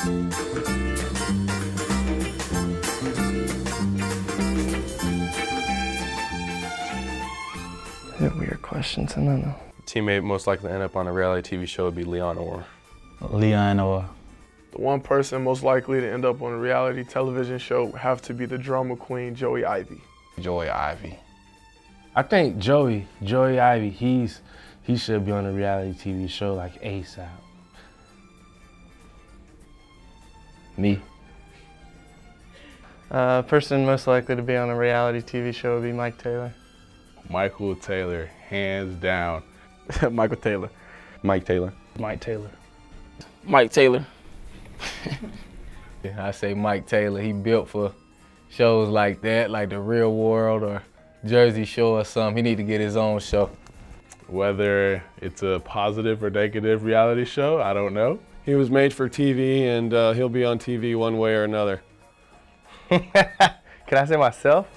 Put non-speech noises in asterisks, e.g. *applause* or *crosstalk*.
These are weird questions. I don't know. Teammate most likely to end up on a reality TV show would be Leon Orr. Leon Orr The one person most likely to end up on a reality television show would have to be the drama queen, Joey Ivie. Joey Ivie. I think Joey, Joey Ivie, he's he should be on a reality TV show like ASAP. Me. Uh, person most likely to be on a reality TV show would be Mike Taylor. Michael Taylor, hands down. *laughs* Michael Taylor. Mike Taylor. Mike Taylor. Mike Taylor. *laughs* I say Mike Taylor. He built for shows like that, like The Real World or Jersey Shore or something. He need to get his own show. Whether it's a positive or negative reality show, I don't know. He was made for TV and uh, he'll be on TV one way or another. *laughs* Can I say myself?